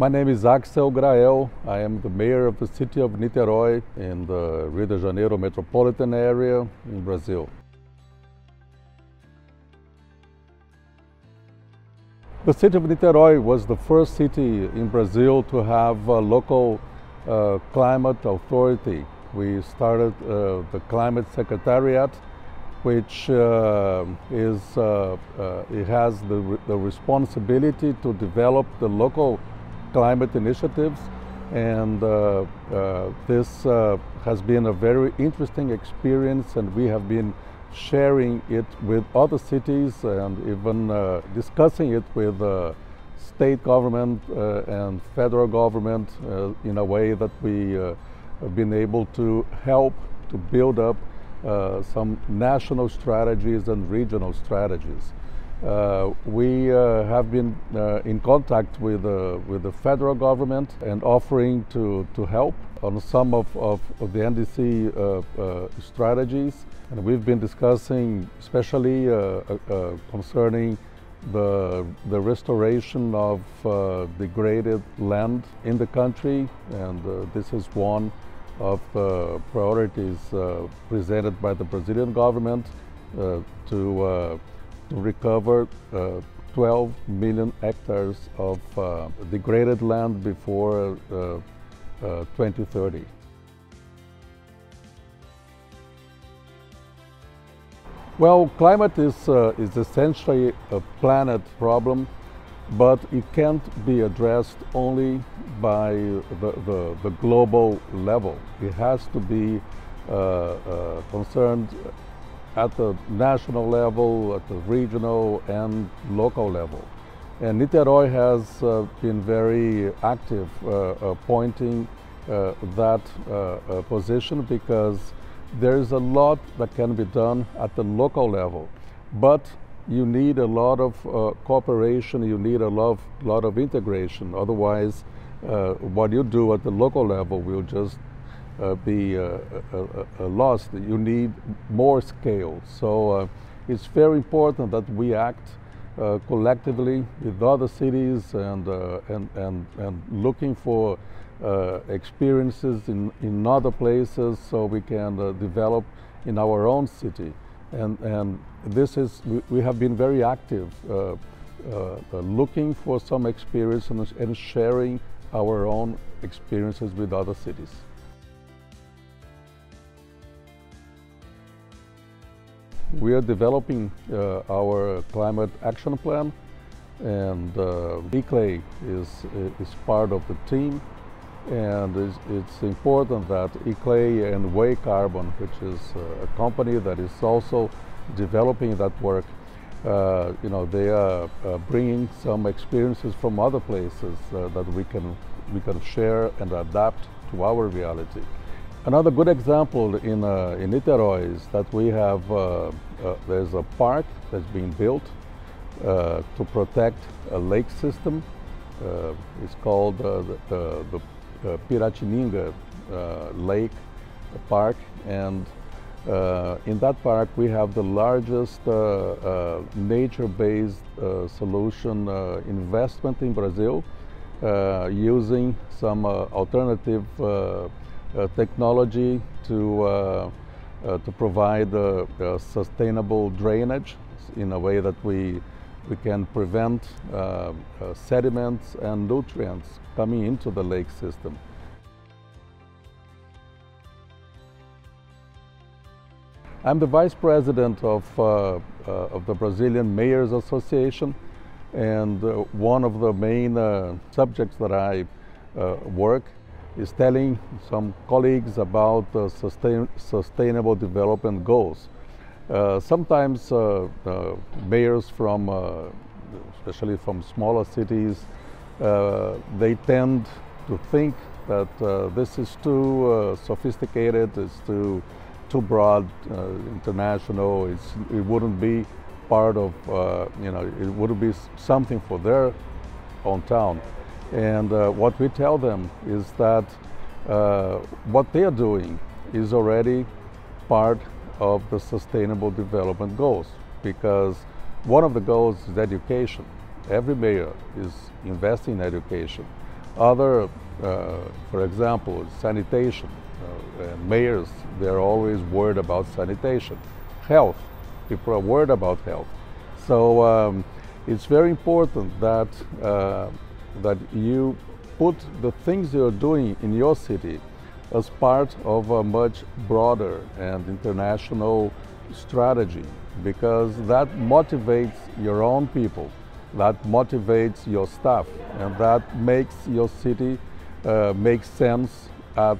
My name is Axel Grael. I am the mayor of the city of Niterói in the Rio de Janeiro metropolitan area in Brazil. The city of Niterói was the first city in Brazil to have a local uh, climate authority. We started uh, the climate secretariat which uh, is, uh, uh, it has the, the responsibility to develop the local climate initiatives and uh, uh, this uh, has been a very interesting experience and we have been sharing it with other cities and even discussing it with state government and federal government in a way that we have been able to help to build up uh, some national strategies and regional strategies. Uh, we uh, have been uh, in contact with, uh, with the federal government and offering to, to help on some of, of, of the NDC uh, strategies. And we've been discussing, especially concerning the, the restoration of degraded land in the country. And this is one of the priorities uh, presented by the Brazilian government uh, to, uh, to recover 12 million hectares of degraded land before 2030. Well, climate is, uh, is essentially a planet problem but it can't be addressed only by the, the, the global level. It has to be uh, uh, concerned at the national level, at the regional and local level. And Niterói has uh, been very active uh, uh, pointing uh, that position because there is a lot that can be done at the local level. But you need a lot of uh, cooperation, you need a lot of, lot of integration. Otherwise, uh, what you do at the local level will just uh, be uh, lost. You need more scale. So uh, it's very important that we act uh, collectively with other cities and, and, and, and looking for experiences in, in other places so we can develop in our own city. And, and this is, we, we have been very active uh, uh, uh, looking for some experience and, and sharing our own experiences with other cities. We are developing uh, our climate action plan and uh, is, is part of the team and it's, it's, important that ICLEI and Way Carbon, which is a company that is also developing that work, uh, you know, they are uh, bringing some experiences from other places uh, that we can, we can share and adapt to our reality. Another good example in, uh, in Niterói is that we have, uh, uh, there's a park that's being built to protect a lake system. it's called the, the, the uh, Piratininga uh, Lake Park and uh, in that park we have the largest nature-based solution investment in Brazil using some alternative technology to uh, to provide uh, uh, sustainable drainage in a way that we we can prevent uh, uh, sediments and nutrients coming into the lake system. I'm the vice president of, uh, uh, of the Brazilian Mayors Association and uh, one of the main uh, subjects that I work is telling some colleagues about sustain sustainable development goals. Uh, sometimes uh, uh, mayors from, especially from smaller cities, they tend to think that this is too sophisticated, it's too, too broad, international, it's, it wouldn't be part of, you know, it wouldn't be something for their own town. And uh, what we tell them is that uh, what they are doing is already part of the Sustainable Development Goals because one of the goals is education. Every mayor is investing in education. Other, uh, for example, sanitation. Uh, mayors, they're always worried about sanitation. Health, people are worried about health. So um, it's very important that, uh, that you put the things you're doing in your city as part of a much broader and international strategy because that motivates your own people, that motivates your staff, and that makes your city uh, make sense at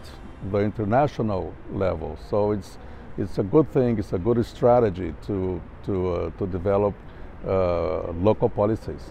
the international level. So it's, it's a good thing, it's a good strategy to, to, uh, to develop uh, local policies.